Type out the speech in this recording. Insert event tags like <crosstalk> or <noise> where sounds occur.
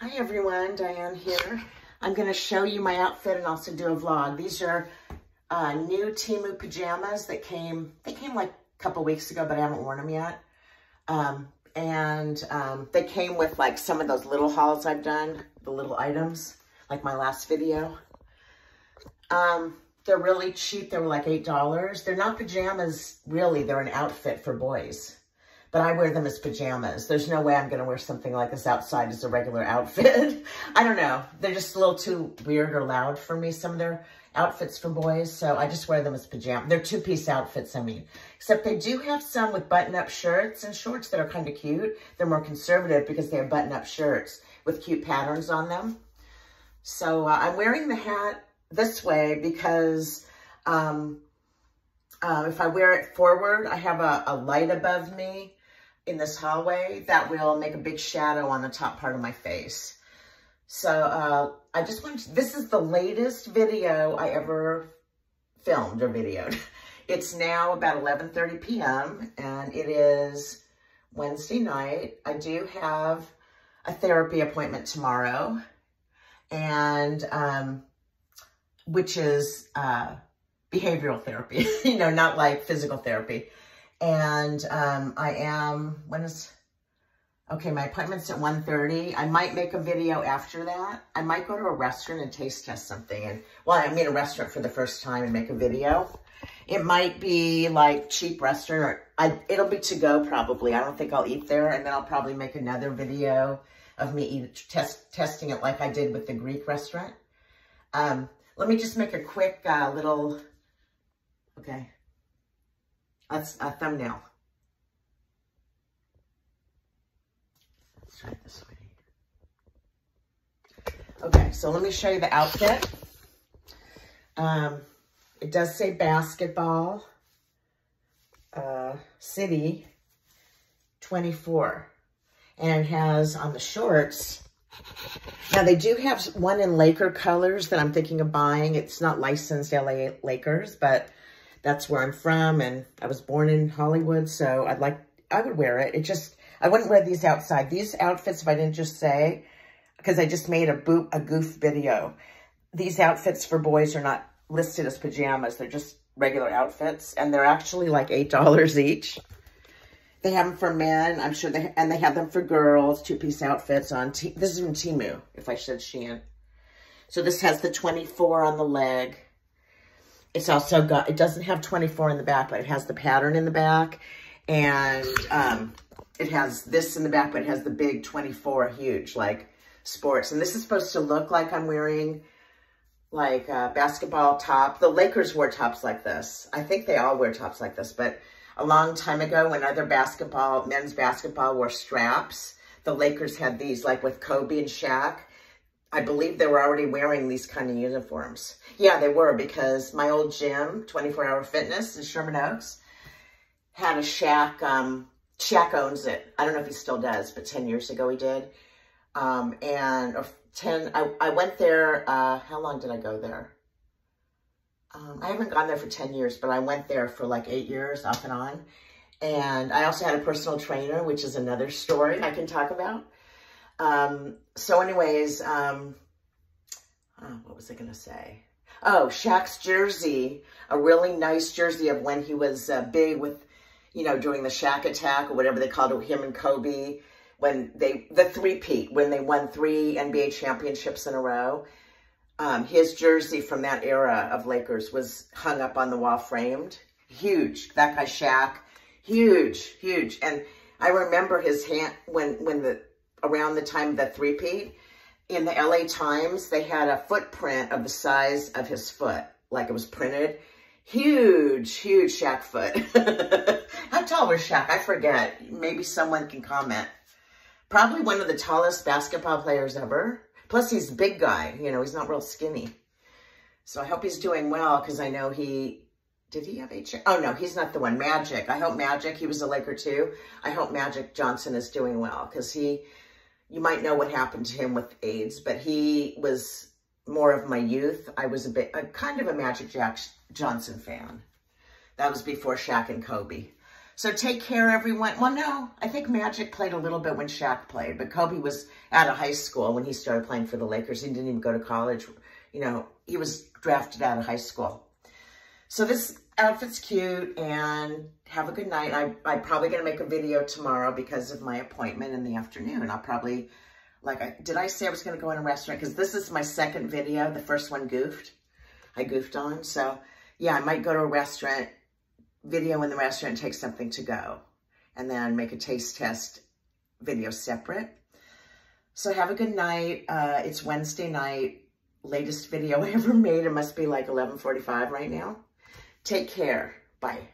Hi everyone, Diane here. I'm gonna show you my outfit and also do a vlog. These are uh, new Temu pajamas that came, they came like a couple weeks ago, but I haven't worn them yet. Um, and um, they came with like some of those little hauls I've done, the little items, like my last video. Um, they're really cheap. They were like $8. They're not pajamas, really. They're an outfit for boys but I wear them as pajamas. There's no way I'm going to wear something like this outside as a regular outfit. <laughs> I don't know. They're just a little too weird or loud for me, some of their outfits for boys. So I just wear them as pajamas. They're two-piece outfits, I mean. Except they do have some with button-up shirts and shorts that are kind of cute. They're more conservative because they have button-up shirts with cute patterns on them. So uh, I'm wearing the hat this way because um, uh, if I wear it forward, I have a, a light above me in this hallway that will make a big shadow on the top part of my face. So uh, I just want to, this is the latest video I ever filmed or videoed. <laughs> It's now about 11.30 p.m. and it is Wednesday night. I do have a therapy appointment tomorrow and um, which is uh, behavioral therapy, <laughs> you know, not like physical therapy. And um, I am, when is, okay, my appointment's at 1.30. I might make a video after that. I might go to a restaurant and taste test something. And Well, I'm in a restaurant for the first time and make a video. It might be like cheap restaurant or I, it'll be to go probably. I don't think I'll eat there. And then I'll probably make another video of me eat, test, testing it like I did with the Greek restaurant. Um, let me just make a quick uh, little, okay. That's a thumbnail. Let's try this way. Okay, so let me show you the outfit. Um, it does say basketball, uh, city 24. And it has on the shorts, now they do have one in Laker colors that I'm thinking of buying. It's not licensed LA Lakers, but that's where I'm from and I was born in Hollywood, so I'd like, I would wear it. It just, I wouldn't wear these outside. These outfits, if I didn't just say, because I just made a, boot, a goof video, these outfits for boys are not listed as pajamas. They're just regular outfits, and they're actually like $8 each. They have them for men, I'm sure, they and they have them for girls, two-piece outfits on, T this is from Temu, if I said Shein. So this has the 24 on the leg, it's also got, it doesn't have 24 in the back, but it has the pattern in the back. And um, it has this in the back, but it has the big 24 huge, like, sports. And this is supposed to look like I'm wearing, like, a basketball top. The Lakers wore tops like this. I think they all wear tops like this, but a long time ago when other basketball, men's basketball wore straps, the Lakers had these, like with Kobe and Shaq. I believe they were already wearing these kind of uniforms. Yeah, they were because my old gym, 24 Hour Fitness in Sherman Oaks, had a Shaq. Um, Shaq owns it. I don't know if he still does, but 10 years ago he did. Um, and 10, I, I went there, uh, how long did I go there? Um, I haven't gone there for 10 years, but I went there for like eight years off and on. And I also had a personal trainer, which is another story I can talk about. Um, so anyways, um, oh, what was I going to say? Oh, Shaq's jersey, a really nice jersey of when he was uh, big with, you know, during the Shaq attack or whatever they called it, him and Kobe, when they, the three-peat, when they won three NBA championships in a row. Um, his jersey from that era of Lakers was hung up on the wall framed. Huge. That guy Shaq, huge, huge. And I remember his hand, when, when the, around the time of the three-peat, in the LA Times, they had a footprint of the size of his foot, like it was printed. Huge, huge Shaq foot. <laughs> How tall was Shaq? I forget. Maybe someone can comment. Probably one of the tallest basketball players ever. Plus, he's a big guy. You know, he's not real skinny. So I hope he's doing well because I know he... Did he have H? Oh, no, he's not the one. Magic. I hope Magic, he was a Laker too. I hope Magic Johnson is doing well because he you might know what happened to him with AIDS, but he was more of my youth. I was a bit, a, kind of a Magic Jack Johnson fan. That was before Shaq and Kobe. So take care, everyone. Well, no, I think Magic played a little bit when Shaq played, but Kobe was out of high school when he started playing for the Lakers. He didn't even go to college. You know, he was drafted out of high school. So this outfit's cute and have a good night. I, I'm probably going to make a video tomorrow because of my appointment in the afternoon. I'll probably, like, I, did I say I was going to go in a restaurant? Because this is my second video. The first one goofed. I goofed on. So, yeah, I might go to a restaurant video in the restaurant take something to go and then make a taste test video separate. So have a good night. Uh, it's Wednesday night. Latest video <laughs> I ever made. It must be like 11.45 right now. Take care. Bye.